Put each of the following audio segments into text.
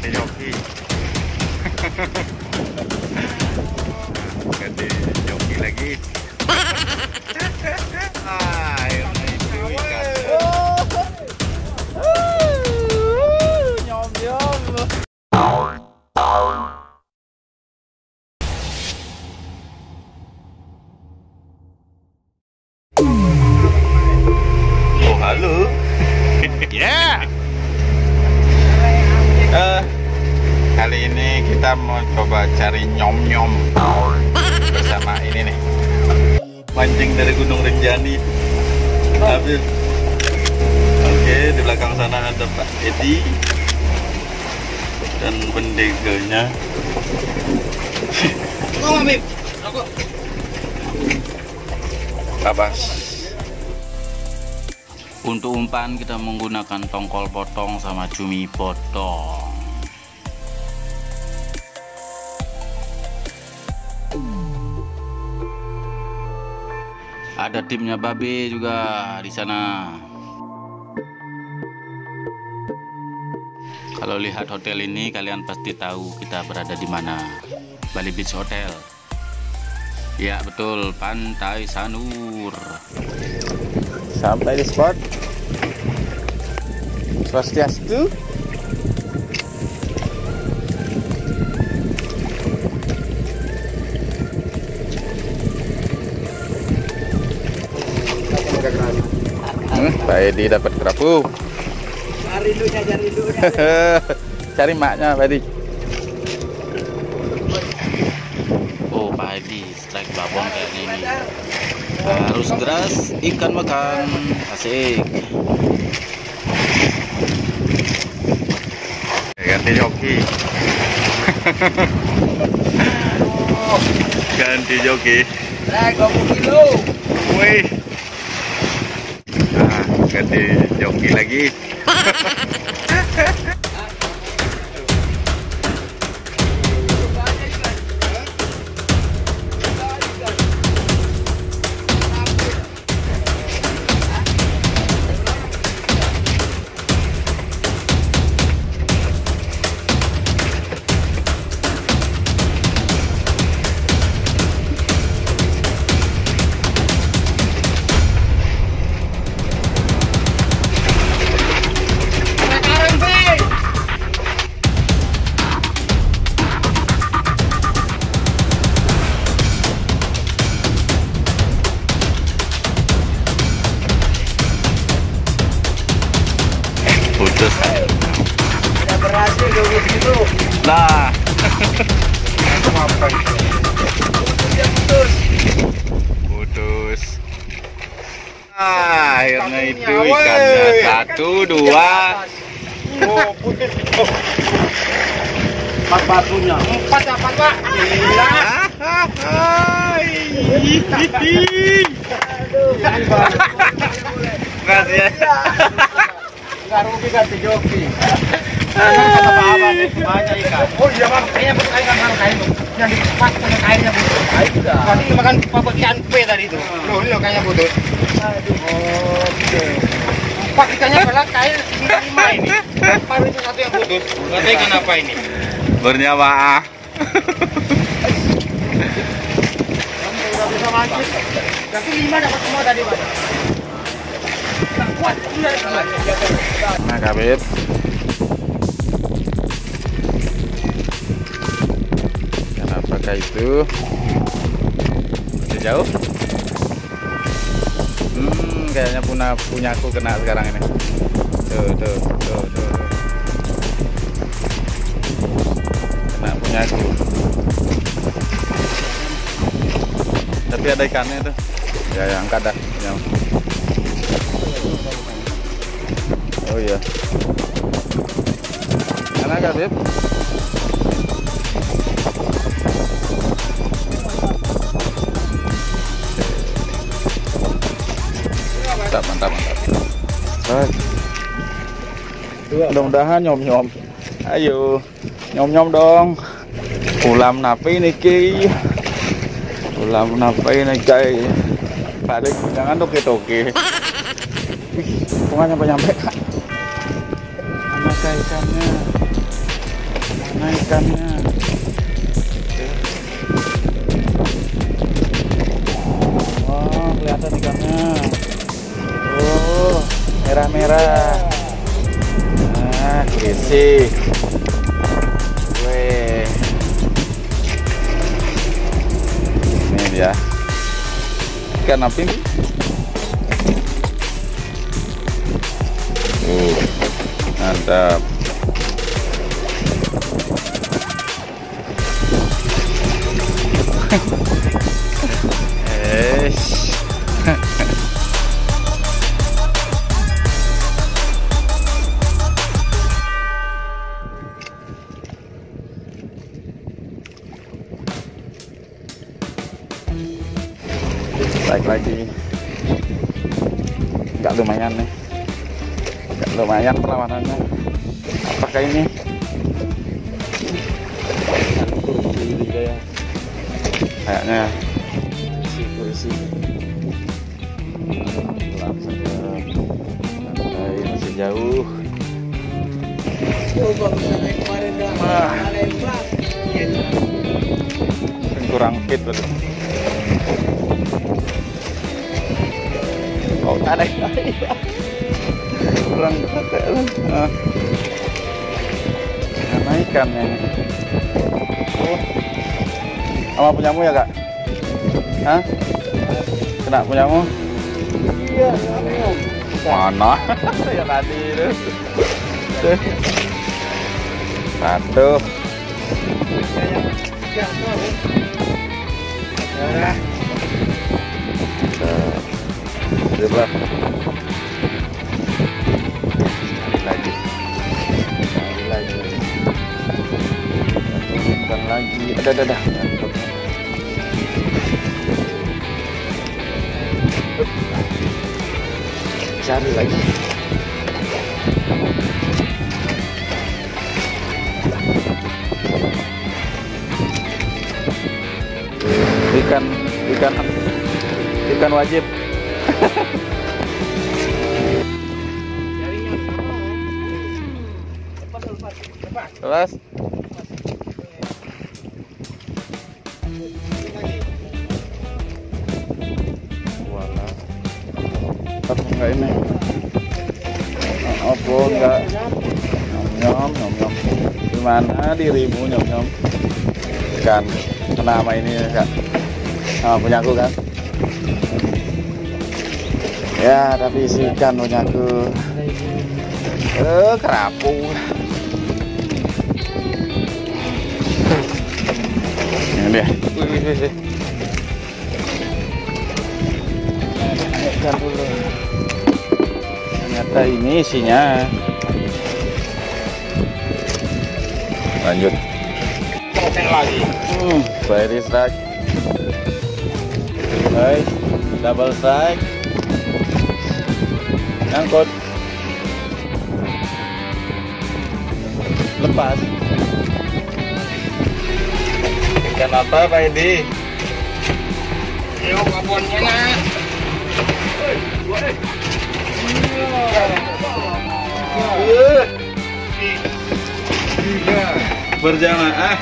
ganti joki. Ganti joki lagi. Ah cari nyom-nyom. Bersama ini nih. Mancing dari Gunung Rinjani. Habis. oke di belakang sana ada Pak Edi. Dan bendeganya Babas untuk umpan kita menggunakan tongkol potong sama cumi potong. Ada timnya Babe juga di sana. Kalau lihat hotel ini kalian pasti tahu kita berada di mana. Bali Beach Hotel. Ya betul, Pantai Sanur. Sampai di spot. Swastiastu. Pak Edi dapat kerapu. Cari lu cari lu. Cari maknya Pak Edi. Oh Pak Edi strike babon kayaknya ini. Harus deras ikan makan asik. Ganti joki. Ganti joki. Nah, 20 kilo. Wih. Ganti joki lagi. dua. Oh, putus. Empat batunya. Empat apa, Pak? Gila. Makasih ya. Enggak rugi ganti joki. Kan. Oh iya bang, kayaknya butuh kain kan kain tuh. Yang dipas sama kainnya butuh. Kain udah. Tadi makan pakai P tadi itu. Loh ini loh kayaknya putus. Aduh. Oke. Empat ikannya belah kain lima ini. Baru itu satu yang putus. Nggak tahu ikan apa ini. Bernyawa. Kamu udah bisa mancing. Berarti lima dapat semua tadi pak. Kuat. Nah, Kabib. Kenapakah itu? Masih jauh? Kayaknya punya punyaku kena sekarang ini. Tuh, tuh, tuh, tuh. Kena punyaku. Tapi ada ikannya tuh. Ya, ya angkat dah. Ya. Oh iya. Mana Kabib? Mantap, mantap, mantap. Baik. Mudah-mudahan nyom-nyom. Ayo, nyom-nyom dong. Ulam napi niki. Ulam napi guys. Balik, jangan toke-toke. Wih, bunganya nyampe nyampe kak. Mana ikannya? mana ikannya oh kelihatan ikannya merah-merah nah isi Weh. ini dia ikan apa ini uh, mantap Eish. Baik lagi. Gak lumayan nih. Gak lumayan perlawanannya. Apakah ini? Ya. Kayaknya kursi kursi. Pelan saja. Masih jauh. Wah. Kurang fit betul. Oh, tarik Kurang kata ah. Mana ikannya ini? Oh. Sama punyamu ya, Kak? Hah? Kena punyamu? Iya, Mana? ya tadi itu. Satu. Tuh. Coba. Sekali lagi. Lagi. Turunkan lagi. Ada, ada, ada. Cari lagi. Ikan, ikan, ikan wajib. Lepas. Wala. Apa enggak ini? Apa enggak? Nyom nyom nyom. Gimana dirimu nyom nyom? Kan nama ini kak. Nama punyaku kan? Ya tapi ikan punyaku. Eh kerapu. Ini dia. Ternyata ini isinya. Lanjut. Lagi. Hmm, strike. Hai, double strike. Angkut. Lepas. Ikan apa Pak Edi? Yuk, abonnya nak. Berjamaah.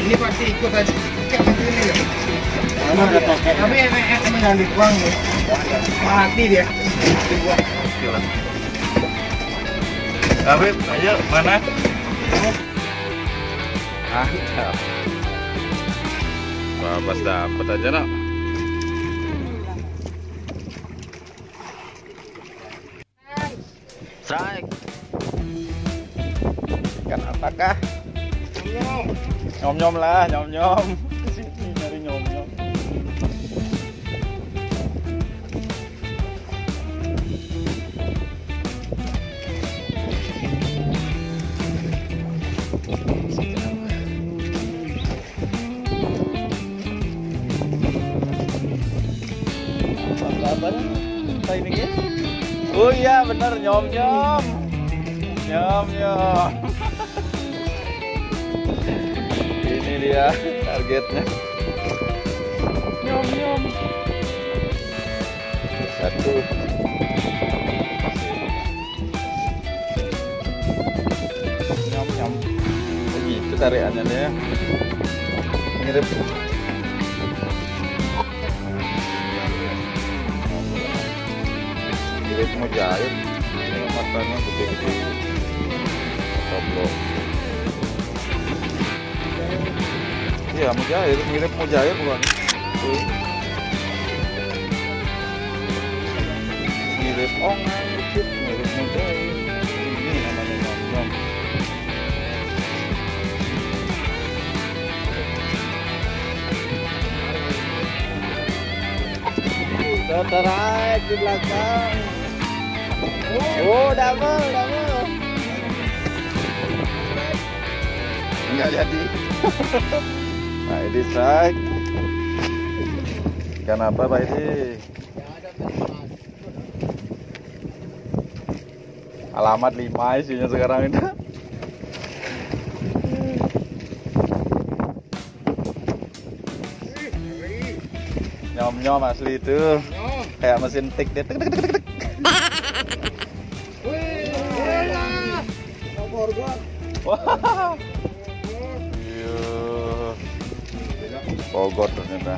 Ini pasti ikut aja. Begini ya. Tapi emang jangan dibuang ya. Mati dia. Habib, ayo mana? Mantap. Wah, pas dapat aja nak. Strike. Ikan apakah? Nyom nyom lah, nyom Timingnya? Oh iya bener nyom nyom. Nyom nyom. Ini dia targetnya. Nyom nyom. Satu. Nyom nyom. Begitu tariannya dia. Mirip mirip mujair Ini matanya gede-gede goblok iya mujair mirip mujair bukan mirip dikit mirip mujair ini namanya nyom-nyom Tertarik di belakang. Oh, double, double. Enggak jadi. Pak Edi strike. Ikan apa Pak Edi? Alamat 5 isinya sekarang ini. Nyom-nyom asli itu. Kayak mesin tik deh. Tek, tek, tek, tek, tek. Wah. Iya. Bogor ternyata.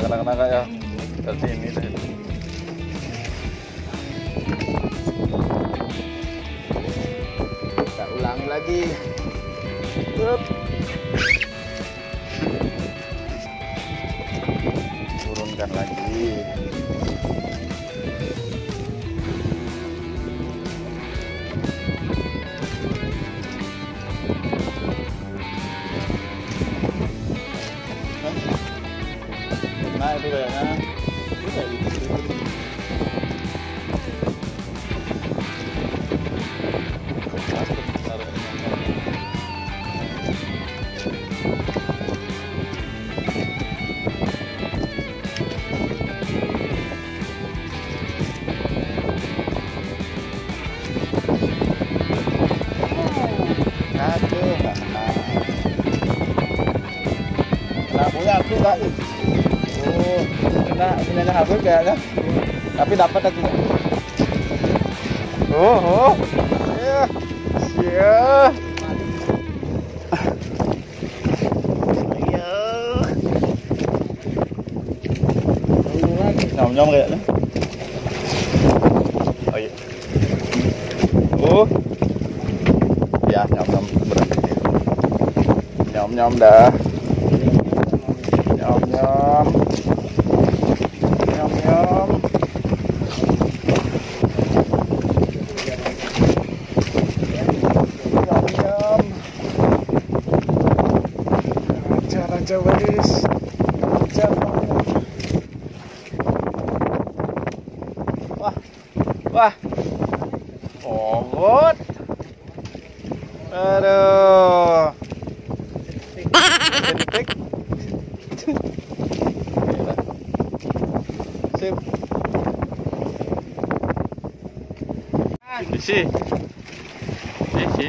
Kena-kena ya. Dari sini deh. Kita ulangi lagi. Yup. Turunkan lagi. Nah itu kayaknya. Itu kayak gitu. Nggak? Oh, kena punya aku kayaknya. Tapi dapat aku. Oh, oh. Ya, ya. Nyom nyom kayaknya. Oh iya. Oh. Ya, nyom nyom berhenti. Nyom nyom dah. Nyom nyom. Nyom nyom. Nyom nyom. Cara coba guys. Cara. Wah, wah, Ogot. Aduh. Sip. Isi. Isi.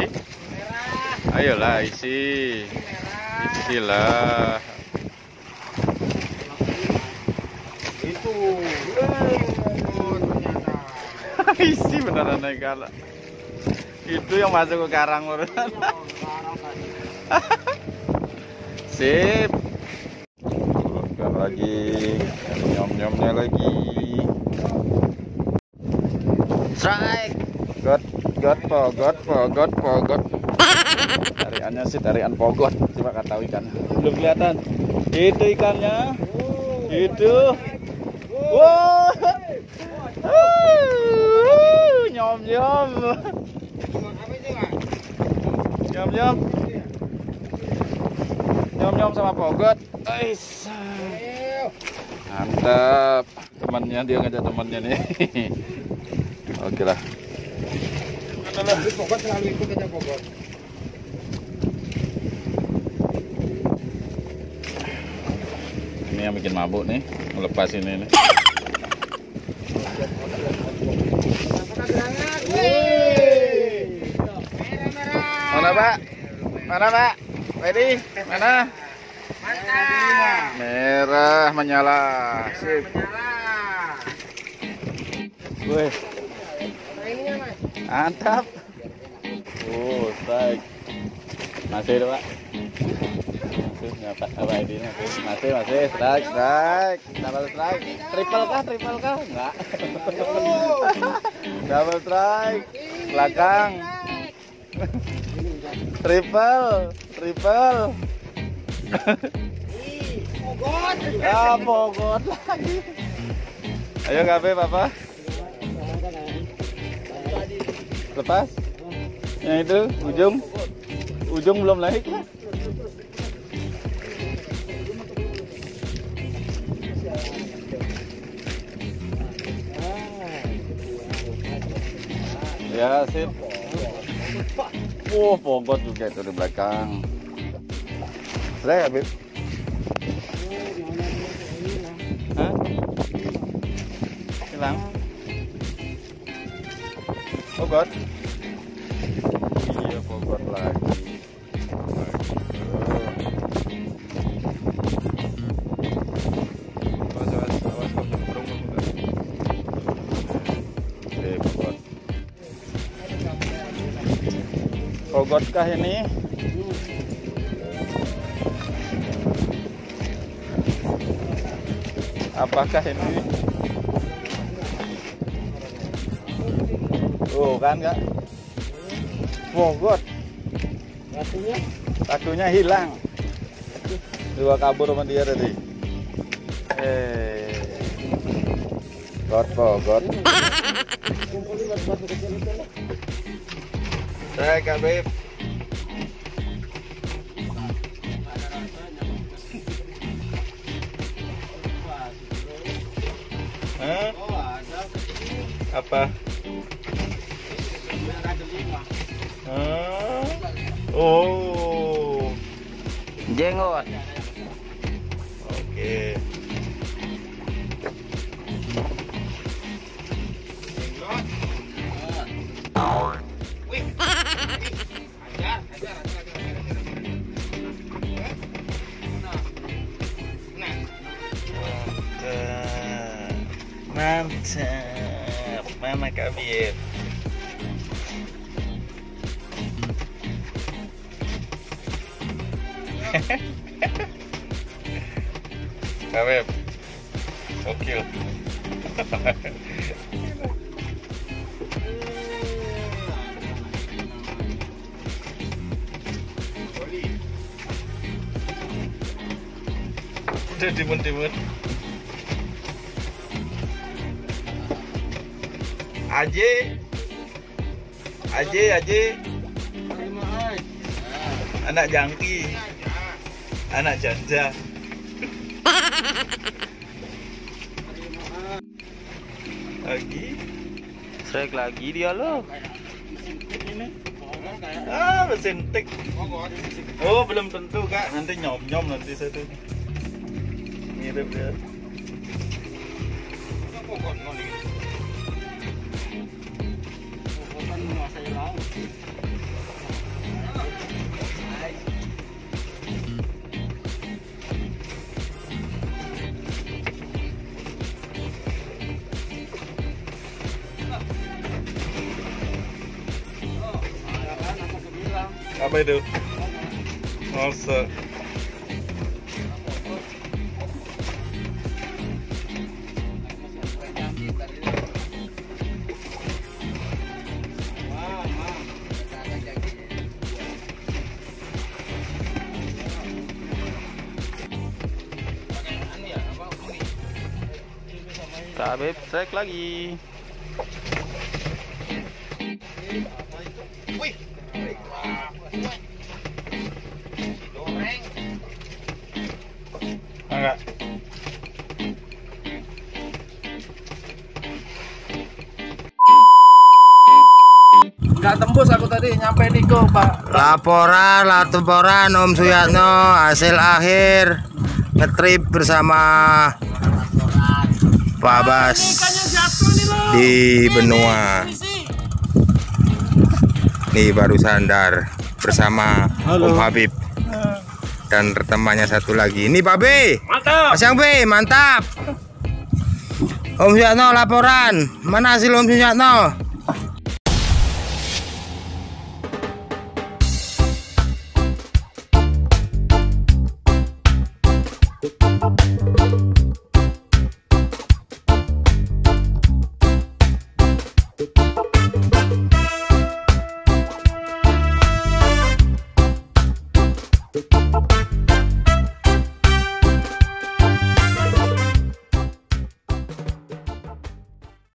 Ayolah isi. Isilah. Itu. Isi beneran naik galak. Itu yang masuk ke karang urusan. Sip. Turunkan lagi. Nyom-nyomnya lagi. Strike. God, God, pogot, pogot, pogot. Tariannya sih tarian pogot. Coba kata ikan. Belum kelihatan. Itu ikannya. Itu. Wow. Uh, Nyom nyom. Nyom nyom. Nyom sama pogot. Ais. Mantap. Temannya dia ngajak temannya nih. Oke lah. Pokok selalu ikut aja pokok. Ini yang bikin mabuk nih, melepas ini nih. Mana Pak? Mana Pak? Ready? Mana? Merah menyala. Sip. Wih, mantap. Oh, strike. Masih ada, Pak. Masih, apa ini? Masih, masih, masih. Strike, strike. Double strike. Triple kah? Triple kah? Enggak. Double strike. Belakang. Triple, triple. Ah, pogot lagi. Ayo KB Papa. Lepas. Yang itu ujung. Ujung belum naik. Ya, sip. Wah, pogot juga itu di belakang. Habib. Hah? Burung kamu enggak? Eh, pogot. Pogot kah ini? Apakah ini? Kan kak? Pogot. Satunya hilang. Dua kabur sama dia tadi. Eh. God pogot. Saya Kak Beb. Hah? Apa? Oh. Jenggot. Oke. Mantap. Mantap. Mana Kak Kak Bib. Oke. Udah timun-timun. Aje. Aje, aje. Anak jangki. Anak janja. Lagi. Strike lagi dia loh. Ini. Ah, besentik. Oh, belum tentu, Kak. Nanti nyom-nyom nanti satu. Mirip ya. Apa itu? Masa. Kak Beb strike Enggak. Enggak tembus aku tadi nyampe Niko, Pak. Laporan, laporan Om Suyatno hasil akhir ngetrip bersama Pak Bas di benua. Nih baru sandar bersama Om Habib. dan temannya satu lagi. Ini Pak B. Mantap. Mas Yang B, mantap. Om Suyatno laporan. Mana hasil Om Suyatno?